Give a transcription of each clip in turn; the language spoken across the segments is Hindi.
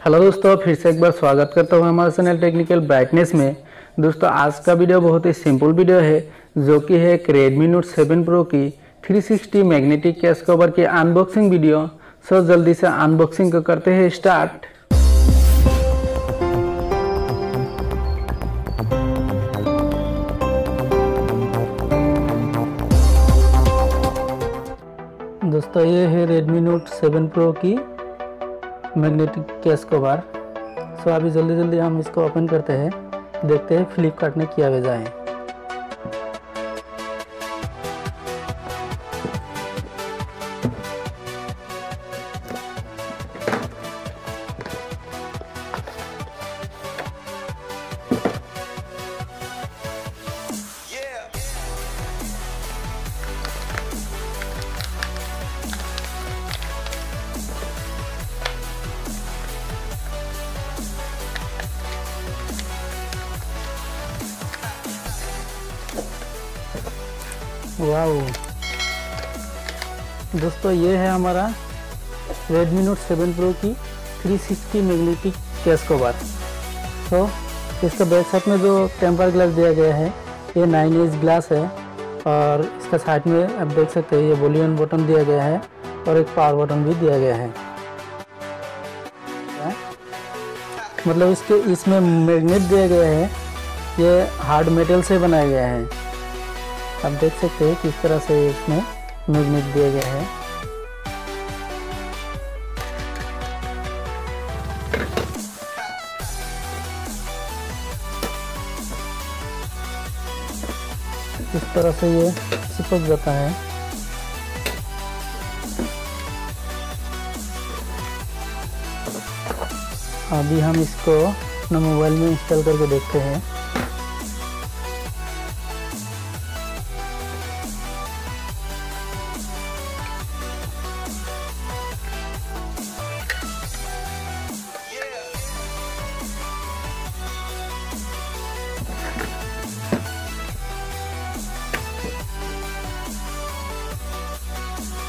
हेलो दोस्तों, फिर से एक बार स्वागत करता हूँ हमारे चैनल टेक्निकल ब्राइटनेस में। दोस्तों, आज का वीडियो बहुत ही सिंपल वीडियो है, जो कि है एक Redmi Note 7 Pro की 360 मैग्नेटिक कैश कवर की अनबॉक्सिंग वीडियो। सो जल्दी से अनबॉक्सिंग को करते हैं स्टार्ट दोस्तों, ये है Redmi Note 7 Pro की मैग्नेटिक केस बार सो अभी जल्दी जल्दी हम इसको ओपन करते हैं, देखते हैं फ्लिपकार्ट ने किया भेजा है वाओ। दोस्तों, ये है हमारा Redmi Note 7 Pro की 360 मैग्नेटिक केस कवर तो इसका बैक साइड में जो टेम्पर ग्लास दिया गया है, ये नाइन एज ग्लास है और इसका साइड में आप देख सकते हैं, ये वॉल्यूम बटन दिया गया है और एक पावर बटन भी दिया गया है। मतलब इसके, इसमें मैग्नेट दिया गया है, ये हार्ड मेटल से बनाया गया है। आप देख सकते हैं किस तरह से इसमें मैग्नेट दिया गया है। इस तरह से ये चिपक जाता है। अभी हम इसको अपने मोबाइल में इंस्टॉल करके देखते हैं।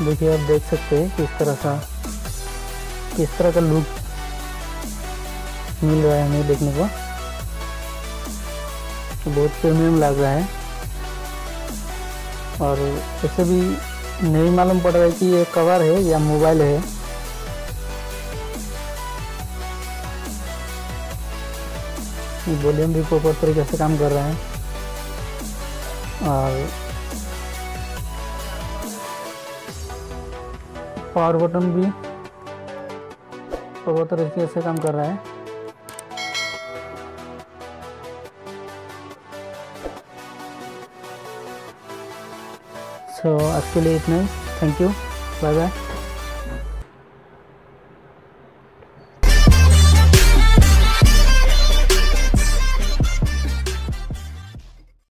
देखिए आप देख सकते हैं किस तरह सा किस तरह का लुक मिल रहा है हमें देखने को। बहुत प्रीमियम लग रहा है। और ऐसे भी नहीं मालूम पड़ रहा है कि ये कवर है या मोबाइल है। वॉल्यूम भी प्रॉपर तरीके से काम कर रहा है। और पावर बटन भी बहुत तरीके से काम कर रहा है। सो आज के लिए इतना ही। Thank you bye bye